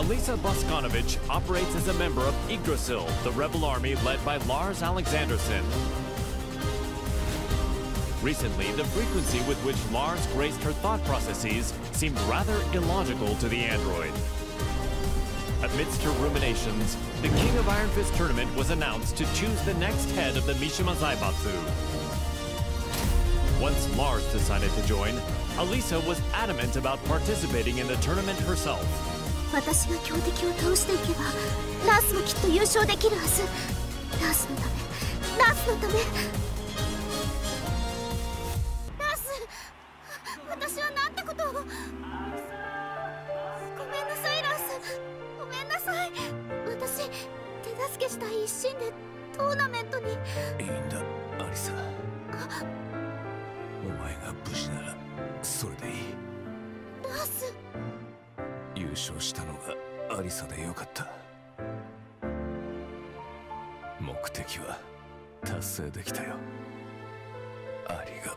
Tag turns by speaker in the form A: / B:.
A: Elisa Boskanovich operates as a member of Yggdrasil, the rebel army led by Lars Alexanderson. Recently, the frequency with which Lars graced her thought processes seemed rather illogical to the android. Amidst her ruminations, the King of Iron Fist tournament was announced to choose the next head of the Mishima Zaibatsu. Once Lars decided to join, Alisa was adamant about participating in the tournament herself.
B: 私が強敵を倒していけばラースもきっと優勝できるはず。ラースのためラースのため。ラース私はなんてことを。ごめんなさいラース。ごめんなさい。私手助けしたい一心でトーナメントに。
C: いいんだアリサ。お前が無事ならそれでいい。
B: ラース
C: 優勝したのがアリサでよかった。目的は達成できたよ。ありが